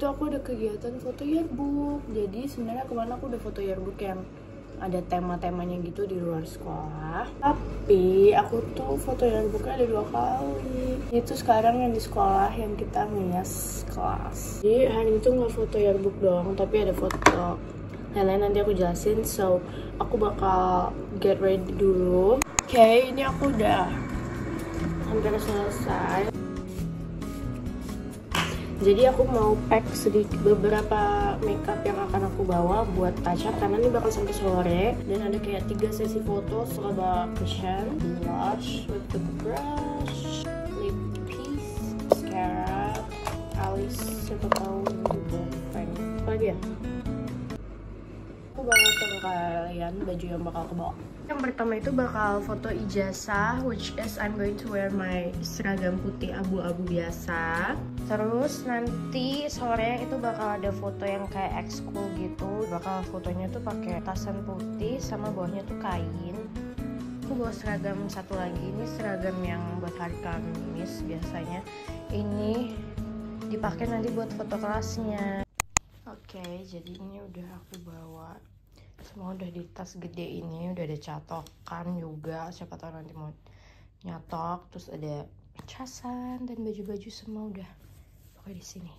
Tuh aku ada kegiatan foto yearbook. Jadi sebenarnya ke mana aku udah foto yearbook yang ada tema-temanya gitu di luar sekolah. Tapi aku tuh foto yearbooknya ada dua kali. Itu sekarang yang di sekolah yang kita ngias kelas. Jadi hari itu nggak foto yearbook doang Tapi ada foto. Yang lain nanti aku jelasin. So aku bakal get ready dulu. Oke ini aku udah hampir selesai jadi aku mau pack sedikit beberapa makeup yang akan aku bawa buat touch karena ini bakal sampai sore. Dan ada kayak tiga sesi foto setelah cushion blush lipstick brush lip piece mascara alis siapa tahu gitu apa lagi ya? Aku bakal ke kalian baju yang bakal aku bawa yang pertama itu bakal foto ijazah which is I'm going to wear my seragam putih abu-abu biasa. Terus nanti sore itu bakal ada foto yang kayak ekskul gitu. Bakal fotonya tuh pakai tasan putih sama bawahnya tuh kain. Aku bawa seragam satu lagi. Ini seragam yang buat hari kamis biasanya. Ini dipakai nanti buat foto kelasnya. Oke jadi ini udah aku bawa semua udah di tas gede ini udah ada catokan juga. Siapa tahu nanti mau nyatok terus ada casan dan baju-baju semua udah pokoknya di sini.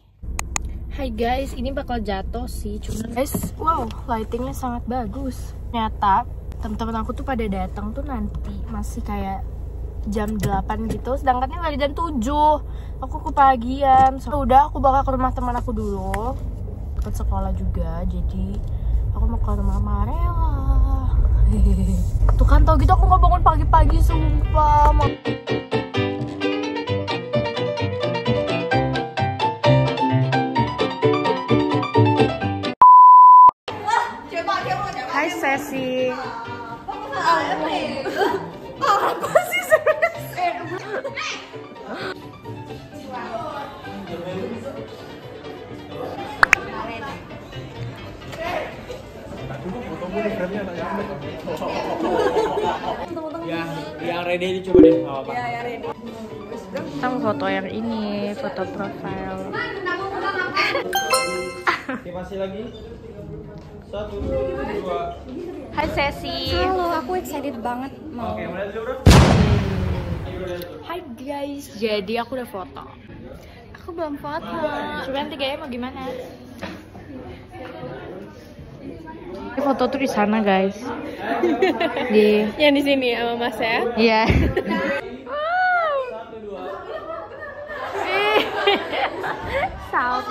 Hai guys ini bakal jatuh sih cuman guys wow lightingnya sangat bagus. Nyata teman-teman aku tuh pada datang tuh nanti masih kayak jam 8 gitu sedangkan ini lagi jam 7 aku kepagian. So, udah aku bakal ke rumah teman aku dulu. Ke sekolah juga jadi aku mau ke rumah Marela tuh kan tau gitu aku nggak bangun pagi-pagi sumpah Kita mau foto yang ini, foto profile Oke, masih lagi. Satu, dua. Hai Sesi Halo, aku excited banget mau. Oke, mulai dulu bro. Hai guys, jadi aku udah foto Aku belum foto. Coba nanti gaya mau gimana? Ini foto tuh di sana guys. di Yang di sini sama Mas ya. Iya. Salting. Udah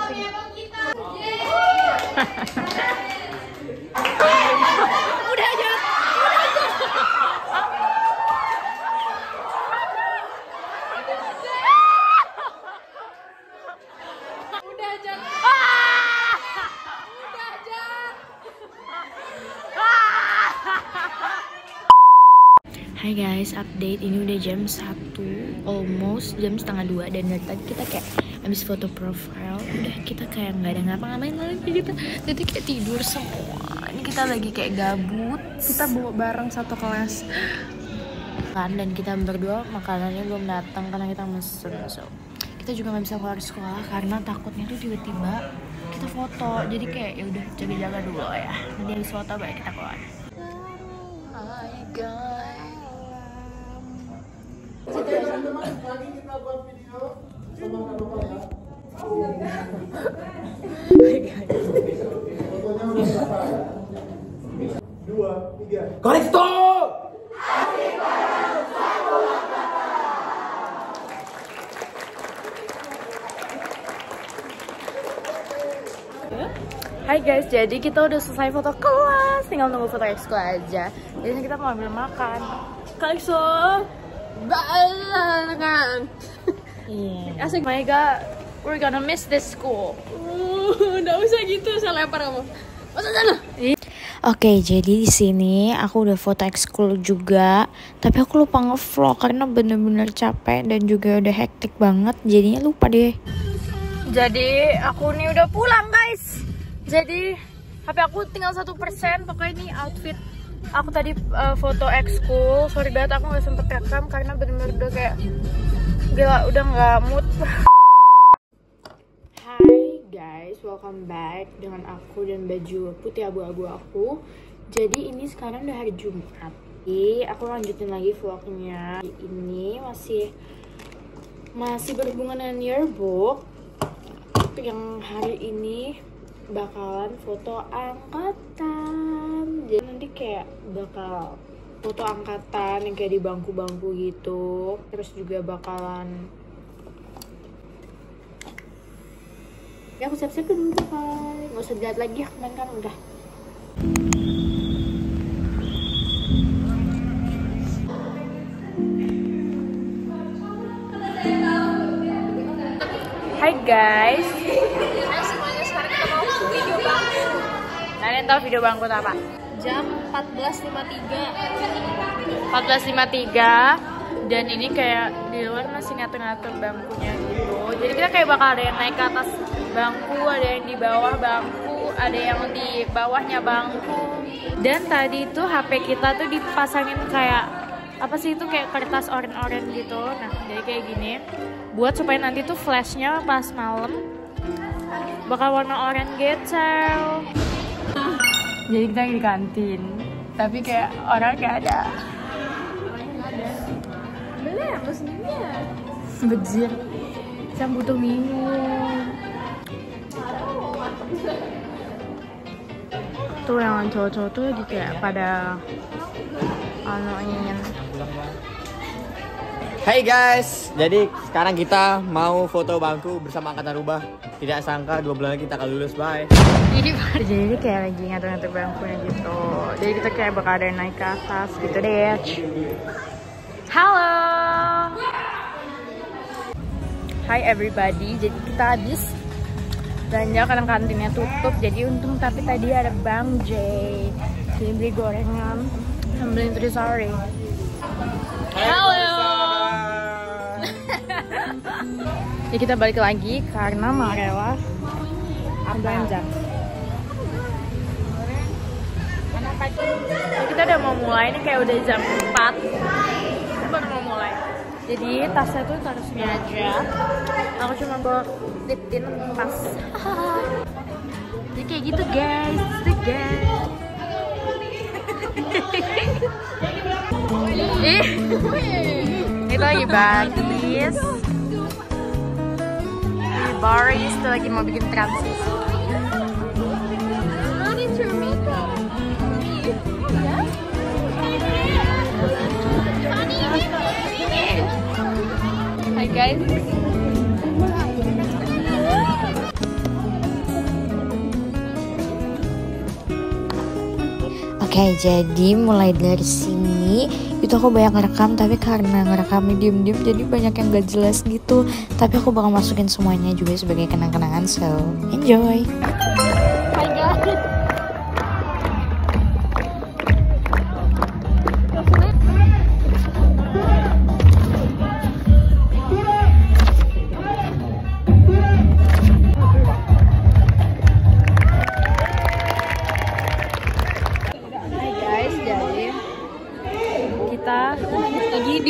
aja. Aja. Hai guys, update ini udah jam 1 Almost jam setengah 2 Dan dari tadi kita kayak habis foto profile Udah kita kayak nggak ada ngapa-ngapain lagi kita. Jadi kayak tidur semua. Ini kita lagi kayak gabut. Kita bawa bareng satu kelas. kan Dan kita berdua makanannya belum datang karena kita mesen So. Kita juga nggak bisa keluar sekolah karena takutnya tuh tiba-tiba kita foto. Jadi kayak ya udah jaga-jaga dulu ya. Nanti habis foto baru kita keluar. Hai Korek stop! Hai guys, jadi kita udah selesai foto kelas, tinggal nunggu foto ekskul aja. Jadi kita mau ambil makan. Kak ekskul, barengan. Iya. Asik. my god, we're gonna miss this school. Udah usah gitu, saya lempar kamu. Masa sana? Oke, jadi di sini aku udah foto ekskul juga, tapi aku lupa ngevlog karena bener-bener capek dan juga udah hektik banget, jadinya lupa deh. Jadi aku nih udah pulang guys. Jadi HP aku tinggal satu persen, pokoknya ini outfit aku tadi uh, foto ekskul. Sorry banget aku nggak sempet rekam karena bener-bener udah kayak Gila, udah nggak mood. Hai guys, welcome back dengan aku dan baju putih abu-abu aku. Jadi ini sekarang udah hari Jumat. Jadi aku lanjutin lagi vlognya. Ini masih masih berhubungan dengan yearbook. Yang hari ini bakalan foto angkatan. Jadi nanti kayak bakal foto angkatan yang kayak di bangku-bangku gitu. Terus juga bakalan ya aku siap-siap dulu bye nggak usah dilihat lagi ya kemarin kan udah Hai guys. Hai semuanya, sekarang kita mau video bangku. Kalian tahu video bangku apa? Jam 14.53 14.53 dan ini kayak di luar masih ngatur-ngatur bangkunya gitu. Jadi kita kayak bakal ada yang naik ke atas bangku, ada yang di bawah bangku, ada yang di bawahnya bangku. Dan tadi itu HP kita tuh dipasangin kayak apa sih itu kayak kertas oranye-oranye gitu. Nah, jadi kayak gini. Buat supaya nanti tuh flashnya pas malam bakal warna oranye gitu. Jadi kita di kantin, tapi kayak orang gak ada. Boleh ya, maksudnya Bejir. Saya butuh minum. Tuh yang cowok-cowok tuh lagi kayak pada anu ingin Hai guys, jadi sekarang kita mau foto bangku bersama angkatan rubah. Tidak sangka dua bulan lagi kita akan lulus, bye. jadi jadi ini kayak lagi ngatur-ngatur bangkunya gitu. Jadi kita kayak bakal ada naik ke atas gitu deh. Halo. Hai everybody. Jadi kita habis belanja karena kantinnya tutup. Jadi untung tapi tadi ada Bang J. Jadi beli gorengan. Beli Trisari. Halo. Ya kita balik lagi karena Marela belanja. Ya, kita udah mau mulai ini kayak udah jam 4 Kita baru mau mulai. Jadi tasnya tuh sini aja. Aku cuma bawa lip pas Jadi kayak gitu guys. Itu guys. Itu lagi Bagis Ini Boris tuh lagi mau bikin transisi Not into your makeup Hai guys Oke, jadi mulai dari sini itu aku banyak ngerekam tapi karena ngerekamnya diem-diem jadi banyak yang gak jelas gitu. Tapi aku bakal masukin semuanya juga sebagai kenang-kenangan, so enjoy. Hai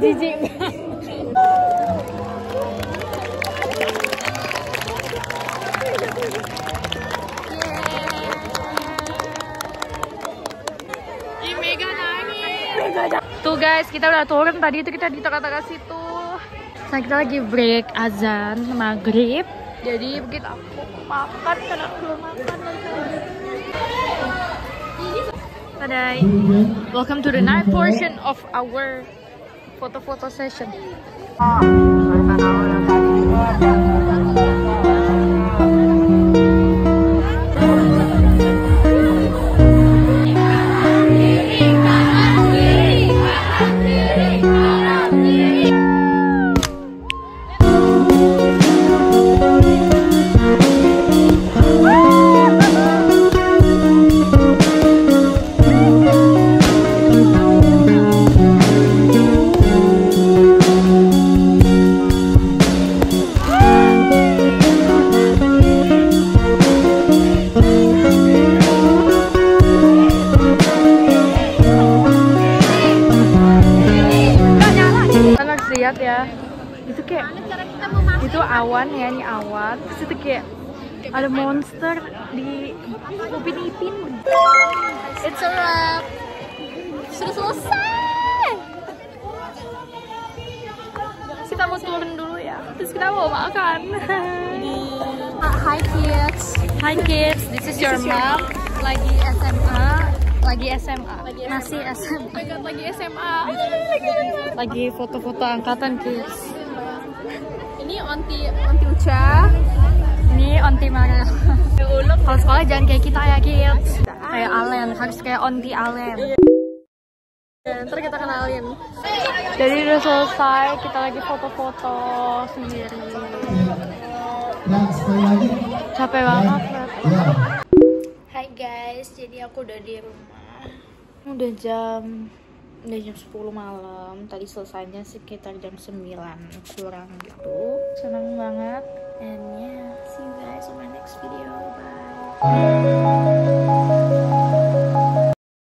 jijik Mega nangis. Tuh guys, kita udah turun tadi itu kita di tengah-tengah situ. Sekarang kita lagi break azan maghrib. Jadi begitu aku makan karena belum makan Tadai. Welcome to the night portion of our photo-photo session. Ya. Itu kayak itu awan ya, ini awan. Terus itu kayak ada monster di Upin Ipin. It's a wrap. Sudah selesai. Kita mau turun dulu ya. Terus kita mau makan. Hi kids. Hi kids, this is your mom. Lagi SMA. Lagi SMA. Masih SMA. Lagi SMA. Lagi foto-foto angkatan kids. Ini onti onti Uca. Ini onti mana? Kalau sekolah jangan kayak kita ya kids. Kayak Alen, harus kayak onti Alen. Ya, ntar kita kenalin. Jadi udah selesai, kita lagi foto-foto sendiri. Capek banget. Aku udah di rumah. Udah jam udah jam 10 malam. Tadi selesainya sekitar jam 9 kurang gitu. Senang banget. And yeah, see you guys on my next video. Bye.